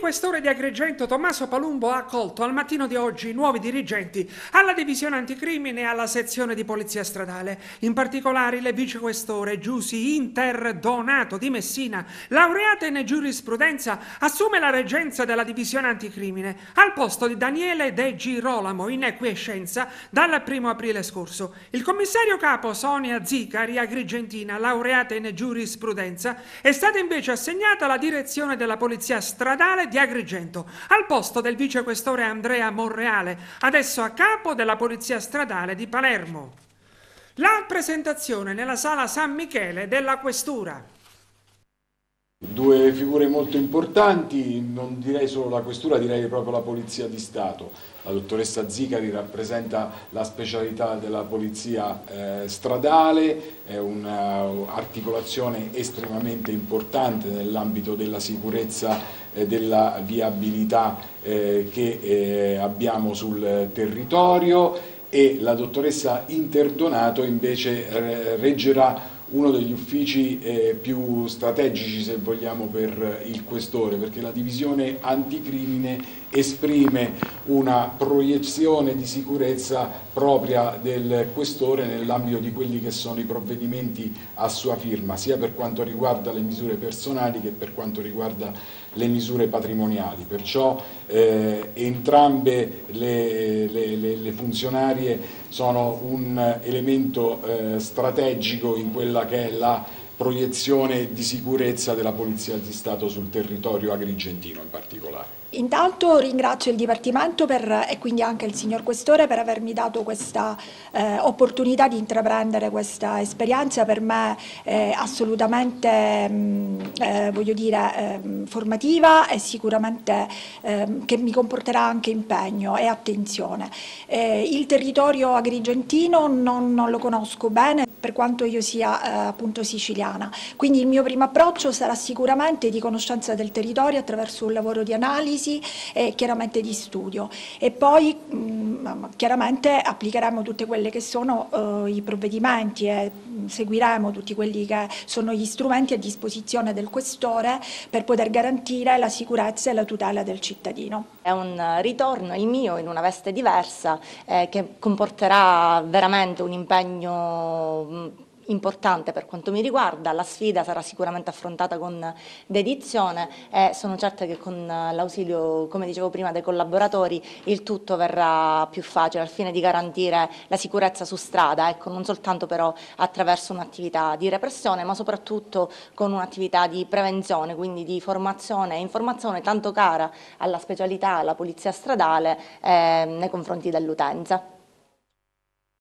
questore di Agrigento Tommaso Palumbo ha accolto al mattino di oggi nuovi dirigenti alla divisione anticrimine e alla sezione di polizia stradale. In particolare le vicequestore Giusi Inter Donato di Messina, laureata in giurisprudenza, assume la reggenza della divisione anticrimine al posto di Daniele De Girolamo in equiescenza dal primo aprile scorso. Il commissario capo Sonia Zicari, agrigentina, laureata in giurisprudenza, è stata invece assegnata alla direzione della polizia stradale di Agrigento, al posto del vicequestore Andrea Monreale, adesso a capo della Polizia Stradale di Palermo. La presentazione nella sala San Michele della Questura. Due figure molto importanti, non direi solo la questura, direi proprio la Polizia di Stato. La dottoressa Zicari rappresenta la specialità della polizia eh, stradale, è un'articolazione estremamente importante nell'ambito della sicurezza e della viabilità eh, che eh, abbiamo sul territorio e la dottoressa Interdonato invece eh, reggerà uno degli uffici eh, più strategici se vogliamo per il questore perché la divisione anticrimine esprime una proiezione di sicurezza propria del questore nell'ambito di quelli che sono i provvedimenti a sua firma sia per quanto riguarda le misure personali che per quanto riguarda le misure patrimoniali. Perciò eh, entrambe le, le, le, le, funzionarie sono un elemento eh, strategico in quella che è la proiezione di sicurezza della Polizia di Stato sul territorio agrigentino in particolare. Intanto ringrazio il Dipartimento per, e quindi anche il signor Questore per avermi dato questa eh, opportunità di intraprendere questa esperienza per me eh, assolutamente mh, mm, eh, voglio dire, ehm, formativa e sicuramente ehm, che mi comporterà anche impegno e attenzione. Eh, il territorio agrigentino non, non, lo conosco bene per quanto io sia eh, appunto siciliana, quindi il mio primo approccio sarà sicuramente di conoscenza del territorio attraverso un lavoro di analisi e chiaramente di studio e poi mh, mm, chiaramente applicheremo tutti quelli che sono uh, i provvedimenti e mm, seguiremo tutti quelli che sono gli strumenti a disposizione del questore per poter garantire la sicurezza e la tutela del cittadino. È un ritorno, il mio, in una veste diversa eh, che comporterà veramente un impegno importante per quanto mi riguarda, la sfida sarà sicuramente affrontata con dedizione e sono certa che con l'ausilio, come dicevo prima, dei collaboratori il tutto verrà più facile al fine di garantire la sicurezza su strada, ecco, non soltanto però attraverso un'attività di repressione ma soprattutto con un'attività di prevenzione, quindi di formazione e informazione tanto cara alla specialità, alla polizia stradale eh, nei confronti dell'utenza.